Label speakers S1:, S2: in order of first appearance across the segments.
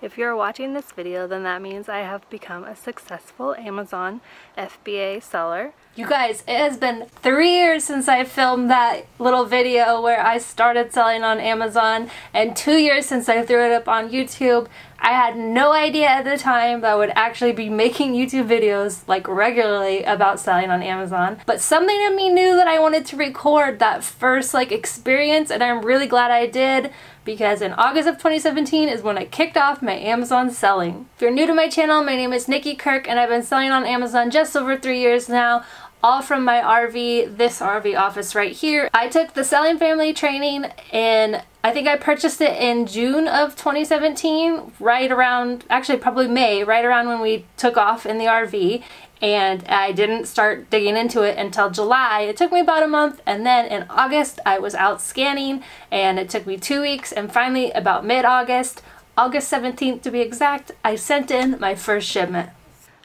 S1: If you're watching this video, then that means I have become a successful Amazon FBA seller.
S2: You guys, it has been three years since I filmed that little video where I started selling on Amazon and two years since I threw it up on YouTube. I had no idea at the time that I would actually be making YouTube videos like regularly about selling on Amazon. But something in me knew that I wanted to record that first like experience and I'm really glad I did because in August of 2017 is when I kicked off my Amazon selling. If you're new to my channel, my name is Nikki Kirk and I've been selling on Amazon just over three years now all from my RV, this RV office right here. I took the Selling Family training and I think I purchased it in June of 2017, right around, actually probably May, right around when we took off in the RV and I didn't start digging into it until July. It took me about a month and then in August I was out scanning and it took me two weeks and finally about mid-August, August 17th to be exact, I sent in my first shipment.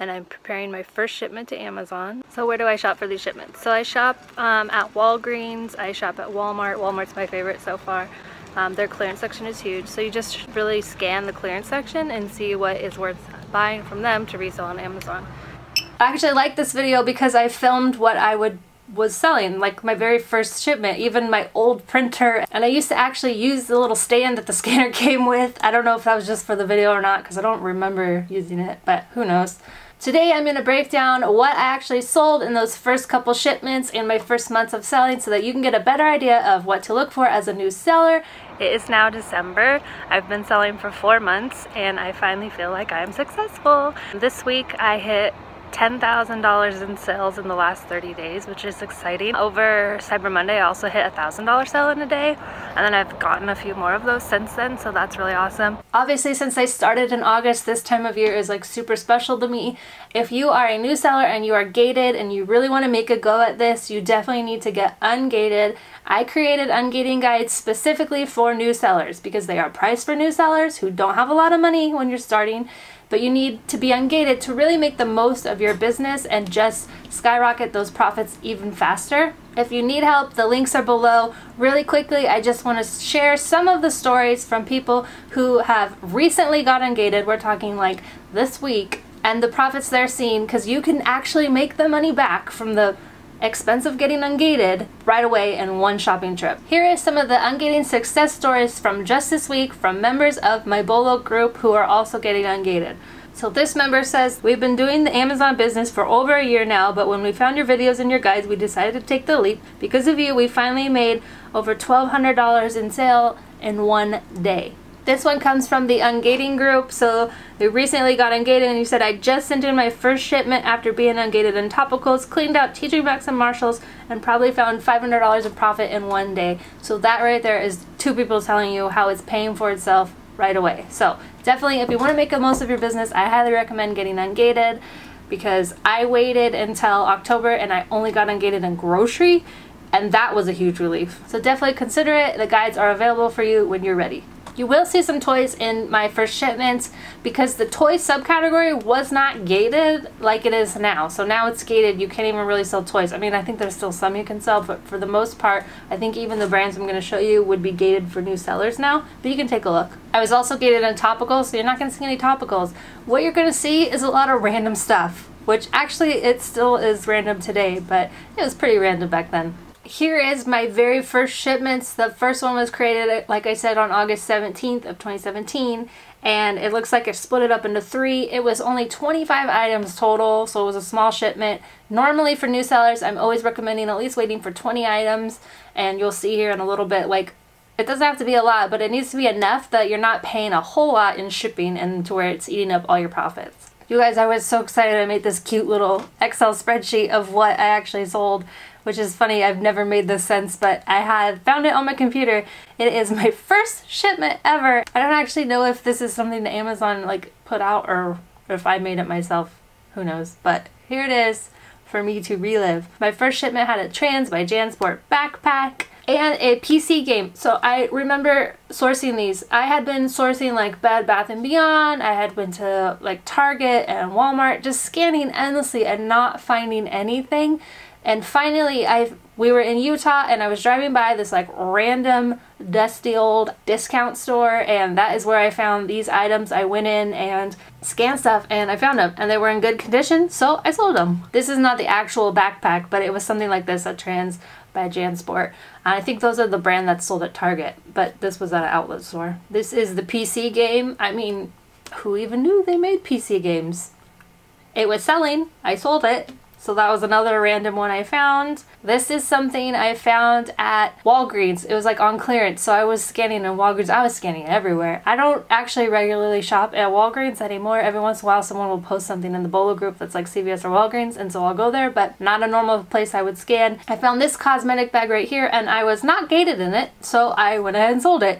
S1: And I'm preparing my first shipment to Amazon. So where do I shop for these shipments? So I shop um, at Walgreens, I shop at Walmart. Walmart's my favorite so far. Um, their clearance section is huge. So you just really scan the clearance section and see what is worth buying from them to resell on Amazon.
S2: I actually like this video because I filmed what I would was selling, like my very first shipment, even my old printer. And I used to actually use the little stand that the scanner came with. I don't know if that was just for the video or not because I don't remember using it, but who knows. Today I'm going to break down what I actually sold in those first couple shipments in my first months of selling so that you can get a better idea of what to look for as a new seller.
S1: It is now December. I've been selling for four months and I finally feel like I'm successful. This week I hit $10,000 in sales in the last 30 days, which is exciting. Over Cyber Monday, I also hit a $1,000 sale in a day, and then I've gotten a few more of those since then, so that's really awesome.
S2: Obviously, since I started in August, this time of year is like super special to me. If you are a new seller and you are gated and you really want to make a go at this, you definitely need to get ungated. I created ungating guides specifically for new sellers because they are priced for new sellers who don't have a lot of money when you're starting but you need to be ungated to really make the most of your business and just skyrocket those profits even faster. If you need help, the links are below. Really quickly, I just want to share some of the stories from people who have recently got ungated. We're talking like this week and the profits they're seeing because you can actually make the money back from the expense of getting ungated right away in one shopping trip. Here is some of the ungating success stories from just this week from members of my Bolo group who are also getting ungated. So this member says, We've been doing the Amazon business for over a year now, but when we found your videos and your guides, we decided to take the leap. Because of you, we finally made over $1,200 in sale in one day. This one comes from the Ungating group. So they recently got ungated and you said, I just sent in my first shipment after being ungated in topicals, cleaned out TJ Maxx and Marshalls, and probably found $500 of profit in one day. So that right there is two people telling you how it's paying for itself right away. So definitely, if you want to make the most of your business, I highly recommend getting ungated because I waited until October and I only got ungated in grocery and that was a huge relief. So definitely consider it. The guides are available for you when you're ready. You will see some toys in my first shipments because the toy subcategory was not gated like it is now. So now it's gated, you can't even really sell toys. I mean, I think there's still some you can sell, but for the most part, I think even the brands I'm going to show you would be gated for new sellers now, but you can take a look. I was also gated on topicals, so you're not going to see any topicals. What you're going to see is a lot of random stuff, which actually it still is random today, but it was pretty random back then here is my very first shipments. The first one was created, like I said, on August 17th of 2017. And it looks like I split it up into three. It was only 25 items total, so it was a small shipment. Normally for new sellers, I'm always recommending at least waiting for 20 items. And you'll see here in a little bit, like, it doesn't have to be a lot, but it needs to be enough that you're not paying a whole lot in shipping and to where it's eating up all your profits. You guys, I was so excited I made this cute little Excel spreadsheet of what I actually sold which is funny. I've never made this since, but I had found it on my computer. It is my first shipment ever. I don't actually know if this is something that Amazon like put out or if I made it myself. Who knows? But here it is for me to relive. My first shipment had a Trans by Jansport backpack and a PC game. So I remember sourcing these. I had been sourcing like Bed Bath & Beyond, I had went to like Target and Walmart, just scanning endlessly and not finding anything And finally, I we were in Utah and I was driving by this like random dusty old discount store and that is where I found these items. I went in and scanned stuff and I found them and they were in good condition so I sold them. This is not the actual backpack but it was something like this, a trans by JanSport. And I think those are the brand that's sold at Target, but this was at an outlet store. This is the PC game. I mean, who even knew they made PC games? It was selling. I sold it. So that was another random one I found. This is something I found at Walgreens. It was like on clearance. So I was scanning in Walgreens. I was scanning everywhere. I don't actually regularly shop at Walgreens anymore. Every once in a while someone will post something in the Bolo group that's like CVS or Walgreens and so I'll go there but not a normal place I would scan. I found this cosmetic bag right here and I was not gated in it so I went ahead and sold it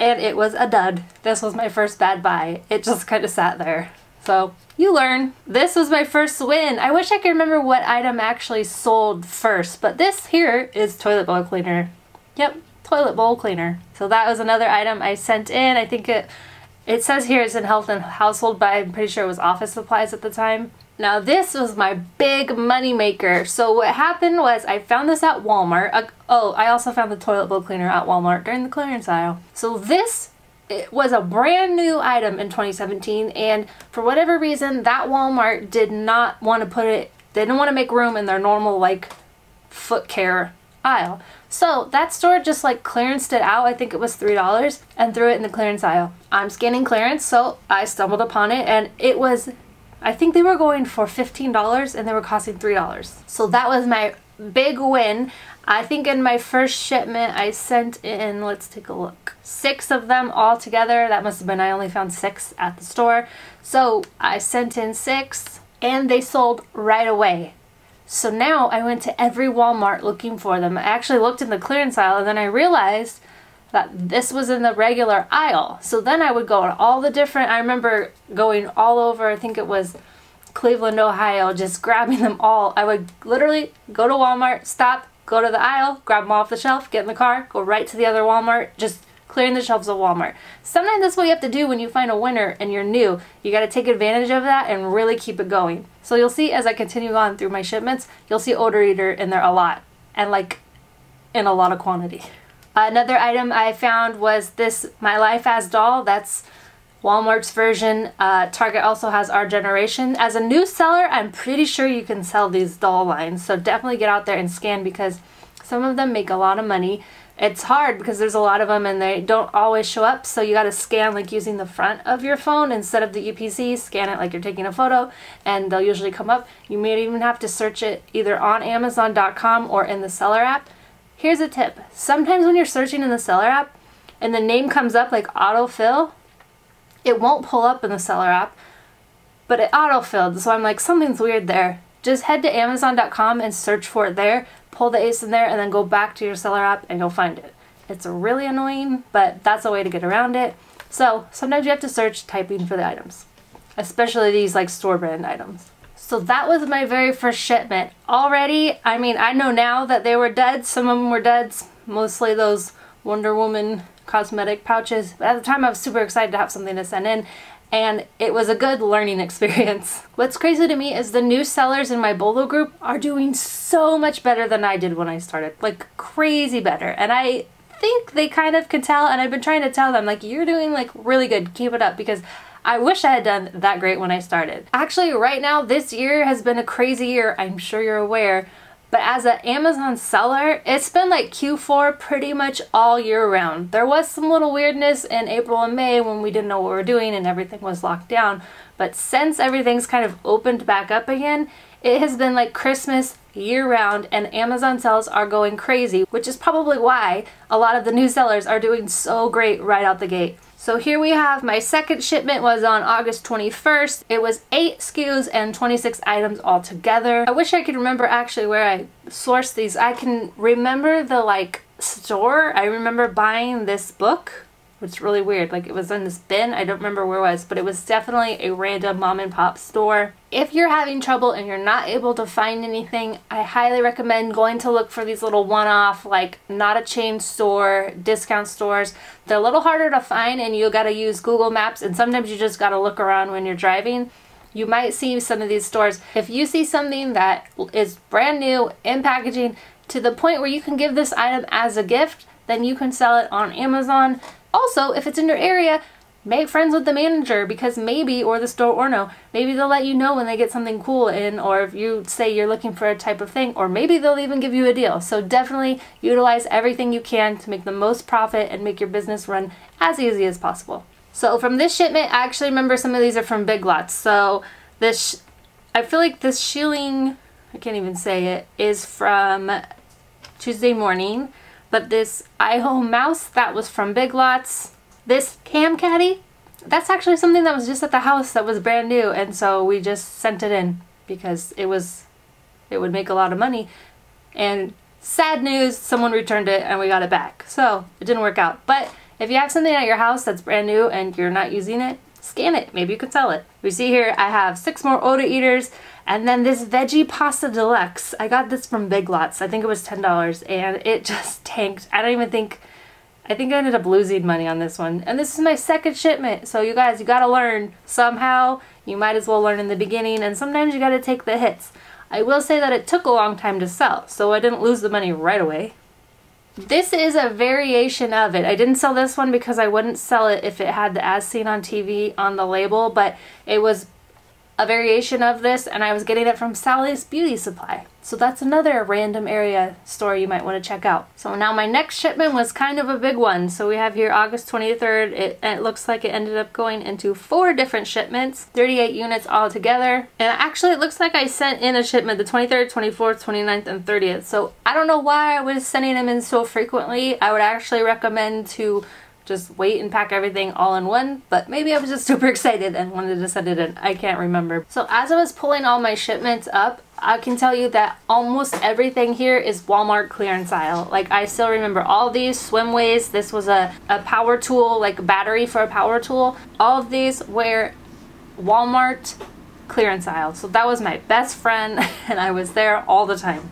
S2: and it was a dud. This was my first bad buy. It just kind of sat there. So you learn. This was my first win. I wish I could remember what item actually sold first, but this here is toilet bowl cleaner. Yep, toilet bowl cleaner. So that was another item I sent in. I think it it says here it's in health and household, but I'm pretty sure it was office supplies at the time. Now this was my big money maker. So what happened was I found this at Walmart. Uh, oh, I also found the toilet bowl cleaner at Walmart during the clearance aisle. So this it was a brand new item in 2017 and for whatever reason that Walmart did not want to put it they didn't want to make room in their normal like foot care aisle. So that store just like clearanced it out I think it was three dollars and threw it in the clearance aisle. I'm scanning clearance so I stumbled upon it and it was I think they were going for $15 and they were costing $3 so that was my big win I think in my first shipment I sent in, let's take a look, six of them all together. That must have been, I only found six at the store. So I sent in six and they sold right away. So now I went to every Walmart looking for them. I actually looked in the clearance aisle and then I realized that this was in the regular aisle. So then I would go to all the different, I remember going all over, I think it was Cleveland, Ohio, just grabbing them all. I would literally go to Walmart, stop, go to the aisle, grab them off the shelf, get in the car, go right to the other Walmart, just clearing the shelves of Walmart. Sometimes that's what you have to do when you find a winner and you're new. You got to take advantage of that and really keep it going. So you'll see as I continue on through my shipments, you'll see odor eater in there a lot and like in a lot of quantity. Another item I found was this My Life as Doll. That's Walmart's version. Uh, Target also has Our Generation. As a new seller, I'm pretty sure you can sell these doll lines. So definitely get out there and scan because some of them make a lot of money. It's hard because there's a lot of them and they don't always show up. So you got to scan like using the front of your phone instead of the UPC. Scan it like you're taking a photo and they'll usually come up. You may even have to search it either on Amazon.com or in the seller app. Here's a tip. Sometimes when you're searching in the seller app and the name comes up like autofill, it won't pull up in the seller app, but it auto-filled, so I'm like, something's weird there. Just head to Amazon.com and search for it there, pull the ASIN there, and then go back to your seller app and you'll find it. It's really annoying, but that's a way to get around it. So sometimes you have to search typing for the items, especially these like store brand items. So that was my very first shipment. Already, I mean, I know now that they were dead. Some of them were dead, mostly those Wonder Woman cosmetic pouches. At the time I was super excited to have something to send in and it was a good learning experience. What's crazy to me is the new sellers in my Bolo group are doing so much better than I did when I started. Like crazy better. And I think they kind of could tell and I've been trying to tell them like you're doing like really good. Keep it up because I wish I had done that great when I started. Actually right now this year has been a crazy year. I'm sure you're aware but as an Amazon seller, it's been like Q4 pretty much all year round. There was some little weirdness in April and May when we didn't know what we were doing and everything was locked down. But since everything's kind of opened back up again, it has been like Christmas year round and Amazon sales are going crazy, which is probably why a lot of the new sellers are doing so great right out the gate. So here we have my second shipment was on August 21st. It was 8 SKUs and 26 items all together. I wish I could remember actually where I sourced these. I can remember the like store. I remember buying this book is really weird. Like it was in this bin. I don't remember where it was, but it was definitely a random mom and pop store. If you're having trouble and you're not able to find anything, I highly recommend going to look for these little one-off, like not a chain store, discount stores. They're a little harder to find and you gotta use Google Maps and sometimes you just gotta look around when you're driving. you might see some of these stores. If you see something that is brand new in packaging to the point where you can give this item as a gift, then you can sell it on Amazon. Also, if it's in your area, make friends with the manager because maybe, or the store or no, maybe they'll let you know when they get something cool in or if you say you're looking for a type of thing or maybe they'll even give you a deal. So definitely utilize everything you can to make the most profit and make your business run as easy as possible. So from this shipment, I actually remember some of these are from Big Lots. So this, I feel like this shilling, I can't even say it, is from Tuesday morning. But this iHome mouse, that was from Big Lots. This cam caddy, that's actually something that was just at the house that was brand new. And so we just sent it in because it was, it would make a lot of money. And sad news, someone returned it and we got it back. So it didn't work out. But if you have something at your house that's brand new and you're not using it, scan it. Maybe you could sell it. We see here I have six more odor eaters and then this veggie pasta deluxe. I got this from Big Lots. I think it was $10 and it just tanked. I don't even think, I think I ended up losing money on this one. And this is my second shipment. So you guys, you gotta learn somehow. You might as well learn in the beginning and sometimes you gotta take the hits. I will say that it took a long time to sell, so I didn't lose the money right away. This is a variation of it. I didn't sell this one because I wouldn't sell it if it had the as seen on TV on the label, but it was a variation of this and I was getting it from Sally's Beauty Supply. So that's another random area store you might want to check out. So now my next shipment was kind of a big one. So we have here August 23rd. It, it looks like it ended up going into four different shipments, 38 units all together. And actually it looks like I sent in a shipment the 23rd, 24th, 29th, and 30th. So I don't know why I was sending them in so frequently. I would actually recommend to just wait and pack everything all in one, but maybe I was just super excited and wanted to send it in. I can't remember. So as I was pulling all my shipments up, I can tell you that almost everything here is Walmart clearance aisle. Like I still remember all these swimways. This was a, a power tool, like a battery for a power tool. All of these were Walmart clearance aisle. So that was my best friend and I was there all the time.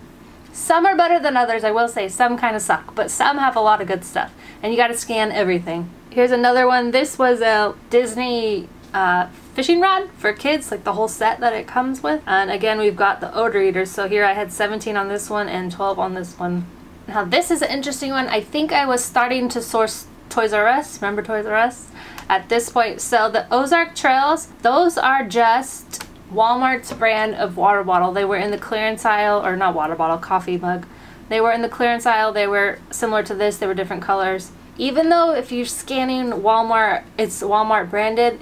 S2: Some are better than others, I will say. Some kind of suck, but some have a lot of good stuff. And you got to scan everything. Here's another one. This was a Disney uh, fishing rod for kids, like the whole set that it comes with. And again, we've got the odor eaters. So here I had 17 on this one and 12 on this one. Now this is an interesting one. I think I was starting to source Toys R Us. Remember Toys R Us? At this point, so the Ozark Trails, those are just Walmart's brand of water bottle. They were in the clearance aisle, or not water bottle, coffee mug. They were in the clearance aisle. They were similar to this. They were different colors. Even though if you're scanning Walmart, it's Walmart branded,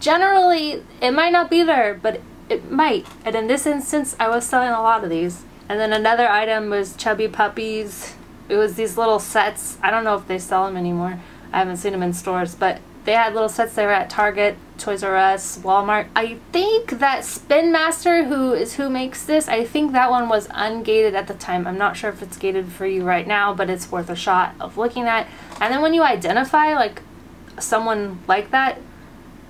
S2: generally it might not be there, but it might. And in this instance, I was selling a lot of these. And then another item was Chubby Puppies. It was these little sets. I don't know if they sell them anymore. I haven't seen them in stores, but they had little sets. They were at Target, Toys R Us, Walmart. I think that Spin Master, who is who makes this, I think that one was ungated at the time. I'm not sure if it's gated for you right now, but it's worth a shot of looking at. And then when you identify like someone like that,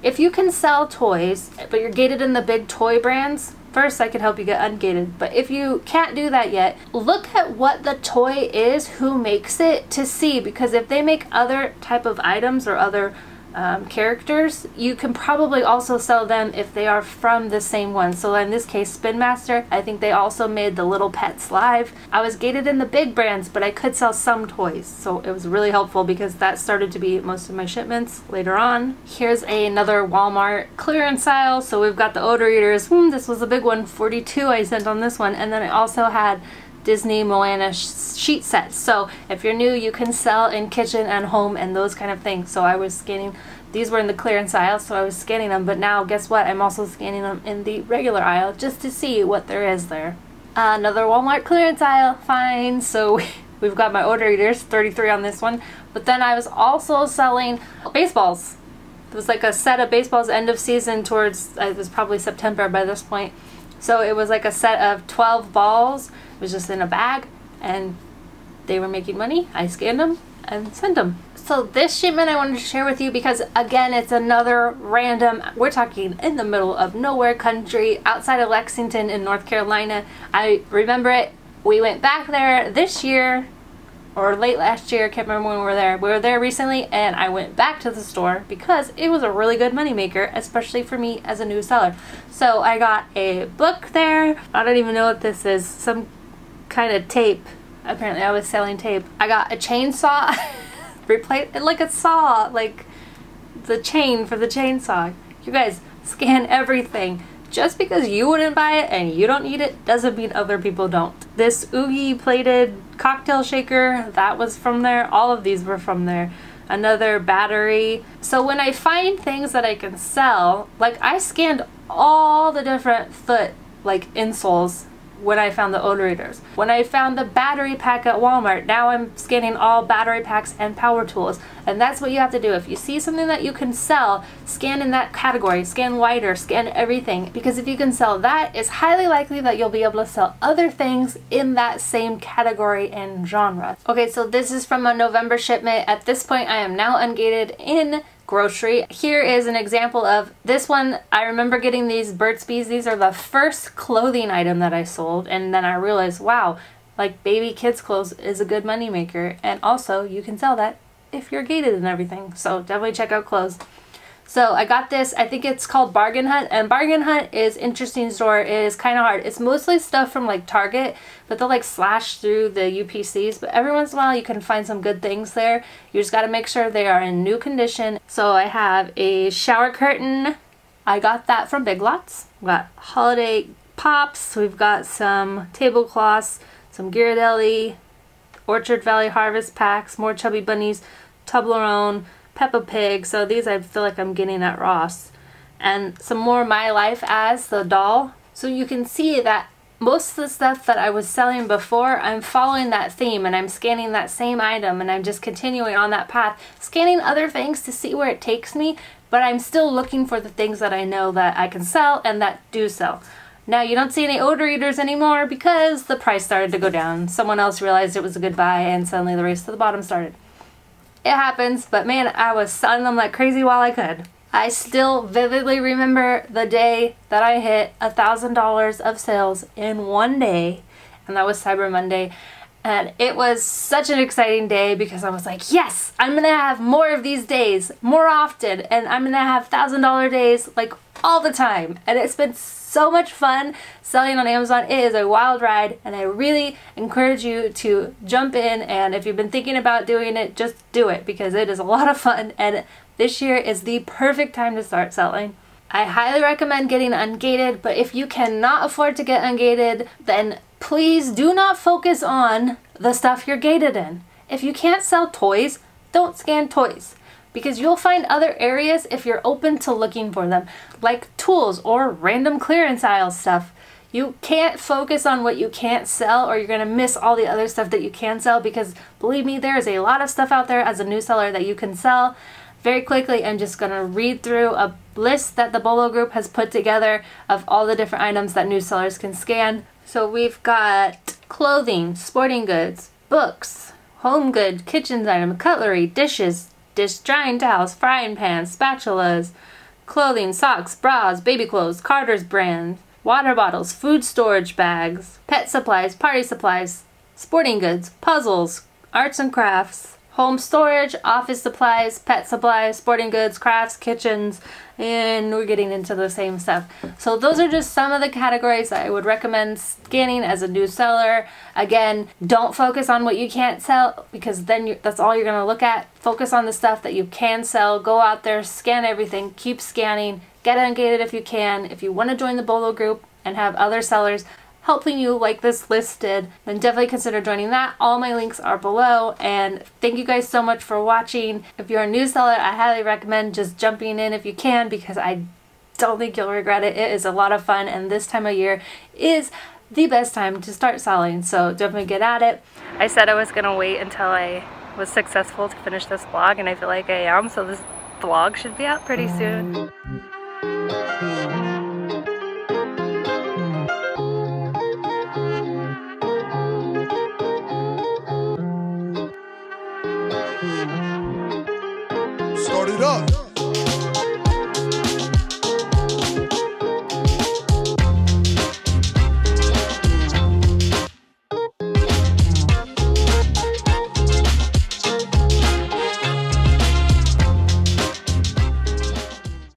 S2: if you can sell toys, but you're gated in the big toy brands, first I could help you get ungated. But if you can't do that yet, look at what the toy is, who makes it to see because if they make other type of items or other um, characters, you can probably also sell them if they are from the same one. So in this case, Spin Master, I think they also made the Little Pets Live. I was gated in the big brands, but I could sell some toys. So it was really helpful because that started to be most of my shipments later on. Here's another Walmart clearance aisle. So we've got the odor eaters. Hmm, this was a big one, 42 I sent on this one. And then I also had Disney Moana sheet sets. So if you're new, you can sell in kitchen and home and those kind of things. So I was scanning, these were in the clearance aisle, so I was scanning them. But now, guess what? I'm also scanning them in the regular aisle just to see what there is there. Uh, another Walmart clearance aisle, fine. So we've got my odor eaters, 33 on this one. But then I was also selling baseballs. It was like a set of baseballs end of season towards, it was probably September by this point. So it was like a set of 12 balls was just in a bag and they were making money. I scanned them and sent them. So this shipment I wanted to share with you because again it's another random, we're talking in the middle of nowhere country outside of Lexington in North Carolina. I remember it, we went back there this year or late last year, I can't remember when we were there. We were there recently and I went back to the store because it was a really good moneymaker, especially for me as a new seller. So I got a book there. I don't even know what this is. Some kind of tape. Apparently I was selling tape. I got a chainsaw. Replace like a saw, like the chain for the chainsaw. You guys scan everything. Just because you wouldn't buy it and you don't need it doesn't mean other people don't. This Oogie plated cocktail shaker, that was from there. All of these were from there. Another battery. So when I find things that I can sell, like I scanned all the different foot like insoles when I found the odor eaters. When I found the battery pack at Walmart, now I'm scanning all battery packs and power tools. And that's what you have to do. If you see something that you can sell, scan in that category, scan wider, scan everything. Because if you can sell that, it's highly likely that you'll be able to sell other things in that same category and genre. Okay, so this is from a November shipment. At this point, I am now ungated in grocery. Here is an example of this one. I remember getting these Burt's Bees. These are the first clothing item that I sold and then I realized, wow, like baby kids clothes is a good money maker and also you can sell that if you're gated and everything. So definitely check out clothes. So I got this, I think it's called Bargain Hunt, and Bargain Hunt is interesting store. It is kind of hard. It's mostly stuff from like Target, but they'll like slash through the UPCs, but every once in a while you can find some good things there. You just got to make sure they are in new condition. So I have a shower curtain. I got that from Big Lots. We got holiday pops. We've got some tablecloths, some Ghirardelli, Orchard Valley Harvest packs, more Chubby Bunnies, Toblerone, Peppa Pig. So these I feel like I'm getting at Ross. And some more My Life As, the doll. So you can see that most of the stuff that I was selling before, I'm following that theme and I'm scanning that same item and I'm just continuing on that path, scanning other things to see where it takes me, but I'm still looking for the things that I know that I can sell and that do sell. Now you don't see any odor eaters anymore because the price started to go down. Someone else realized it was a good buy and suddenly the race to the bottom started. It happens, but man, I was selling them like crazy while I could. I still vividly remember the day that I hit a thousand dollars of sales in one day, and that was Cyber Monday. And it was such an exciting day because I was like, yes, I'm gonna have more of these days more often, and I'm gonna have thousand dollar days like all the time. And it's been so much fun selling on Amazon. It is a wild ride and I really encourage you to jump in and if you've been thinking about doing it, just do it because it is a lot of fun and this year is the perfect time to start selling. I highly recommend getting ungated, but if you cannot afford to get ungated, then please do not focus on the stuff you're gated in. If you can't sell toys, don't scan toys because you'll find other areas if you're open to looking for them, like tools or random clearance aisle stuff. You can't focus on what you can't sell or you're going to miss all the other stuff that you can sell because believe me, there is a lot of stuff out there as a new seller that you can sell. Very quickly, I'm just going to read through a list that the Bolo Group has put together of all the different items that new sellers can scan. So we've got clothing, sporting goods, books, home good, kitchen item, cutlery, dishes, dish drying towels, frying pans, spatulas, clothing, socks, bras, baby clothes, Carter's brand, water bottles, food storage bags, pet supplies, party supplies, sporting goods, puzzles, arts and crafts, home storage, office supplies, pet supplies, sporting goods, crafts, kitchens, and we're getting into the same stuff. So those are just some of the categories that I would recommend scanning as a new seller. Again, don't focus on what you can't sell because then that's all you're to look at. Focus on the stuff that you can sell. Go out there, scan everything, keep scanning, get ungated if you can. If you want to join the Bolo group and have other sellers, helping you like this listed, then definitely consider joining that. All my links are below and thank you guys so much for watching. If you're a new seller, I highly recommend just jumping in if you can because I don't think you'll regret it. It is a lot of fun and this time of year is the best time to start selling so definitely get at it.
S1: I said I was gonna wait until I was successful to finish this vlog and I feel like I am so this vlog should be out pretty soon.
S3: Mm.